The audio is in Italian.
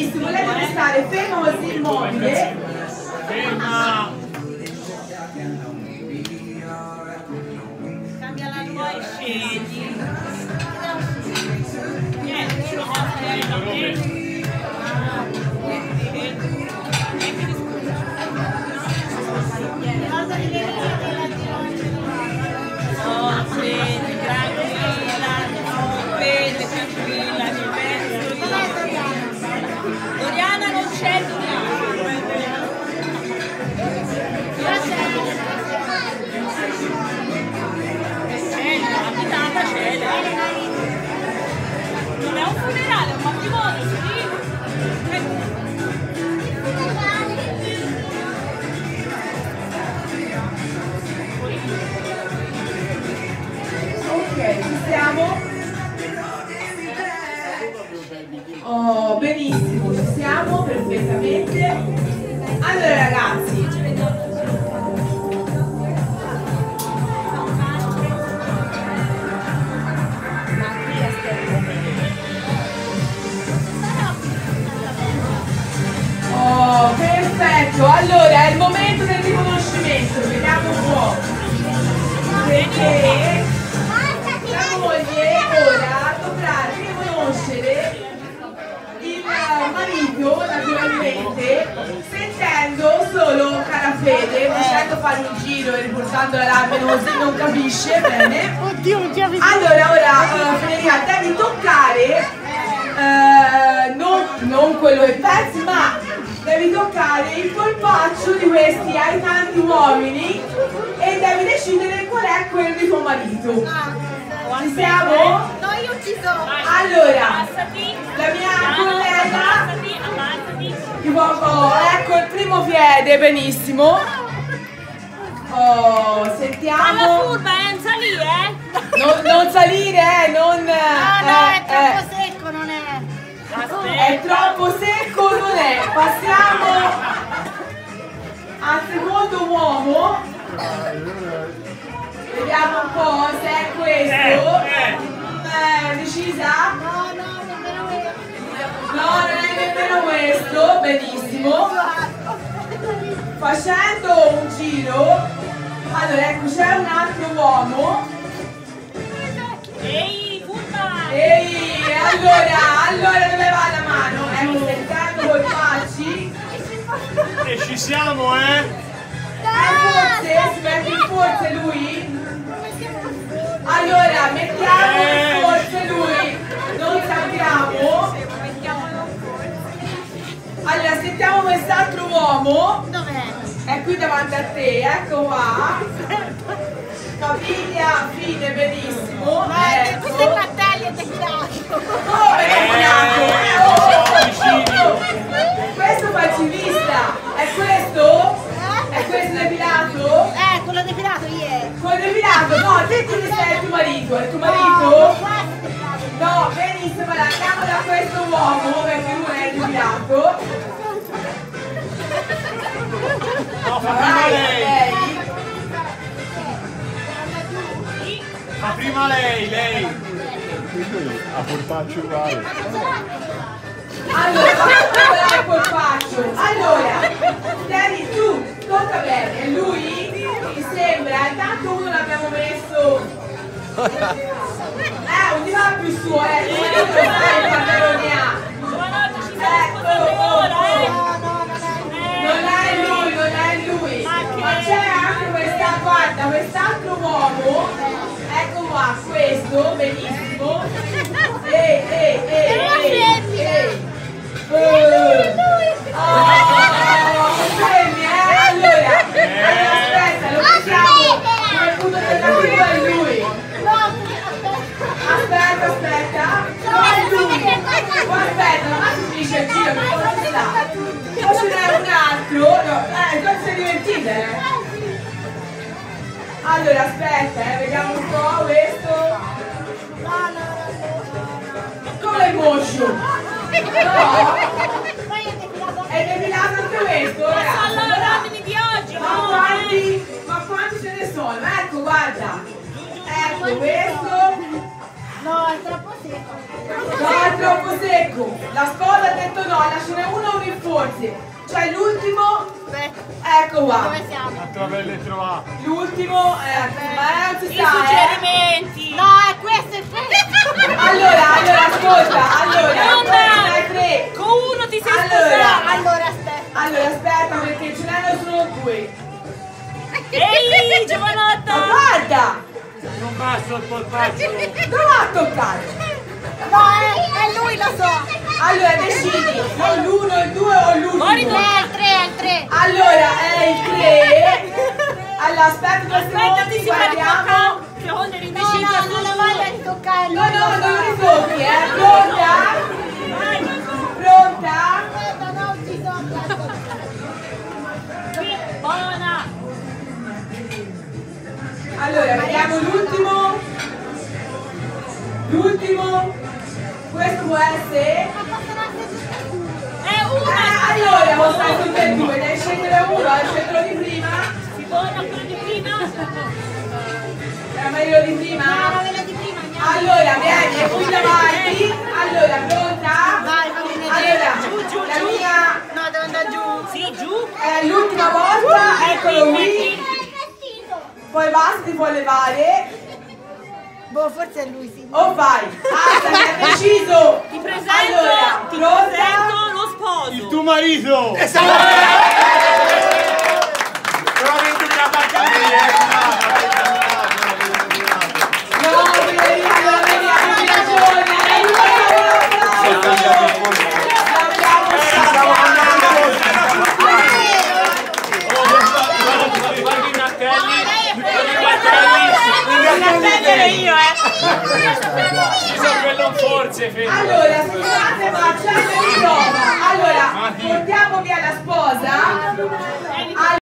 benissimo, lei deve stare fermo così immobile. Ferma! Fare un giro e riportando l'almeno così non capisce bene Oddio, non ti avviso. allora ora eh, Federica devi toccare eh, non, non quello che pensi ma devi toccare il polpaccio di questi aiutanti uomini e devi decidere qual è quello di tuo marito ci siamo? No, io ci sono. allora la mia collega ecco il primo piede, benissimo. Oh, sentiamo. furba, eh, non salire, eh. Non, non salire, eh, non. Ah, no, è eh, troppo secco, non è. eh, è troppo secco, non è. Passiamo al secondo uomo. Vediamo un po' se è questo. Eh, eh. Eh, decisa? No, no, nemmeno io. No, non è nemmeno questo, benissimo. Facendo un giro, allora ecco c'è un altro uomo. Ehi, furba. Ehi, allora, allora dove va la mano? Ecco, sentendo col facci. E ci siamo, eh? Eh, forse, si mette in forse lui? Allora, mettiamo in forse lui. Non sappiamo. Allora, sentiamo quest'altro uomo. Dov'è? È qui davanti a te, ecco qua. Caviglia fine, benissimo. Eh, questo è Ecco. Mattelli è depilato. Come? Eh, oh. Questo facilista. È questo? È questo depilato? Eh, quello depilato ieri. Quello depilato? No, te ti sei il tuo marito. È il tuo marito? Prima lei, lei. A portarci uguale. Allora, il colpaccio. Allora, devi tu, tocca bene. Lui mi sembra, intanto uno l'abbiamo messo. Eh, ti va più su, eh. No, eh, si divertite, eh? Allora, aspetta, eh, vediamo un po' questo. Come moscio? No, è depilato anche questo, ragazzi. Allora, di oggi, Ma eh. quanti, ma quanti ce ne sono? Ecco, guarda. Ecco questo. No, è troppo secco. No, è troppo secco. La sposa ha detto no, lascia forse. Cioè l'ultimo, Beh. Ecco qua. Dove siamo? Quanto avete trovato? L'ultimo è... Eh, eh ecco ma non eh, si sa, eh. suggerimenti! No, è questo, è questo! allora, allora, ascolta, allora, Mamma, tre! Con uno ti sei allora, sposato! Allora, aspetta! Allora, aspetta, perché ce n'hanno solo due! Ehi, giovanotta! Ma guarda! Non basta il polpaccio! Non a toccare! No, è, è lui, lo so! Allora, decidi, o l'uno, il due o l'ultimo! Mori due! 3. Allora è il 3. Allora aspetta due secondi, si guardiamo. No, no, non la voglio ritoccare. Eh. No, no, non lo ritocchi, eh. Pronta? Pronta? Aspetta, no, ci tocca Buona. Allora, vediamo l'ultimo. L'ultimo. Questo può essere... Ma possono essere tutti. Allora, può stare tutte e due. Devi scegliere uno, hai scelto di prima. Si quello di prima. Era meglio di prima? Allora, vieni qui davanti. Allora, pronta? Vai, fammi vedere. Allora, Giù, giù, la mia No, devo andare giù. Sì, giù. è l'ultima volta, eccolo qui. Poi basta, ti puoi levare. Boh, forse è lui, sì. O vai. Mi ha deciso. Ti presento, Allora, ti pronta? presento lo sposo. Il tuo marito. Però vinto forze allora scusate ma c'è una prova allora portiamo via la sposa.